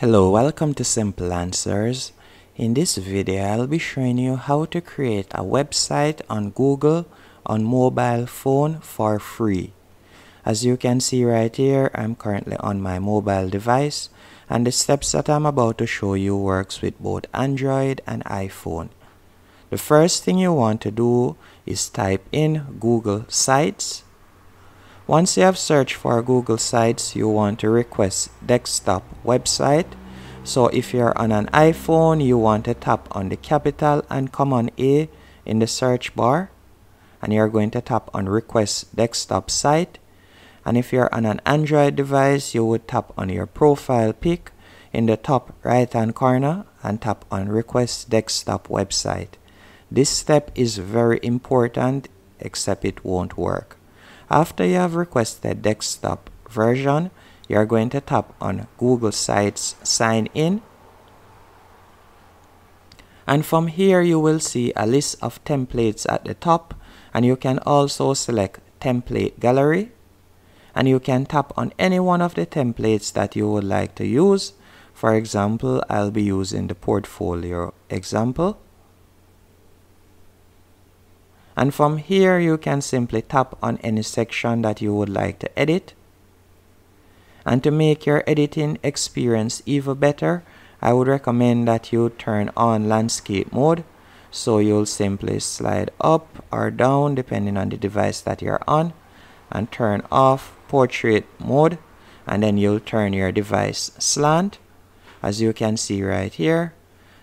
Hello, welcome to Simple Answers. In this video, I'll be showing you how to create a website on Google on mobile phone for free. As you can see right here, I'm currently on my mobile device and the steps that I'm about to show you works with both Android and iPhone. The first thing you want to do is type in Google Sites once you have searched for Google Sites, you want to request desktop website. So if you're on an iPhone, you want to tap on the capital and common A in the search bar. And you're going to tap on request desktop site. And if you're on an Android device, you would tap on your profile pic in the top right hand corner and tap on request desktop website. This step is very important except it won't work. After you have requested desktop version, you are going to tap on Google Sites Sign In. And from here, you will see a list of templates at the top. And you can also select Template Gallery. And you can tap on any one of the templates that you would like to use. For example, I'll be using the portfolio example. And from here, you can simply tap on any section that you would like to edit. And to make your editing experience even better, I would recommend that you turn on landscape mode. So you'll simply slide up or down depending on the device that you're on and turn off portrait mode and then you'll turn your device slant as you can see right here.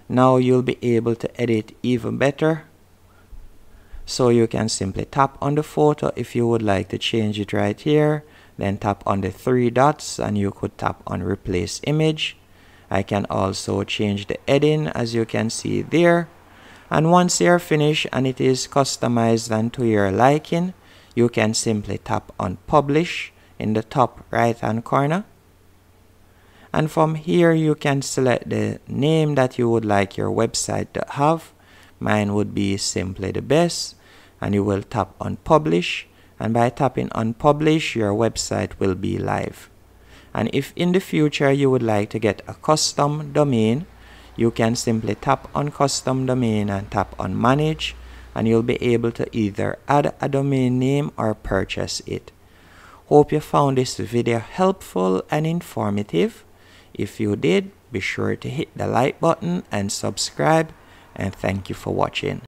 Now you'll be able to edit even better so you can simply tap on the photo if you would like to change it right here. Then tap on the three dots and you could tap on replace image. I can also change the heading as you can see there. And once you're finished and it is customized and to your liking, you can simply tap on publish in the top right hand corner. And from here you can select the name that you would like your website to have. Mine would be simply the best and you will tap on publish. And by tapping on publish your website will be live. And if in the future you would like to get a custom domain you can simply tap on custom domain and tap on manage and you'll be able to either add a domain name or purchase it. Hope you found this video helpful and informative. If you did be sure to hit the like button and subscribe and thank you for watching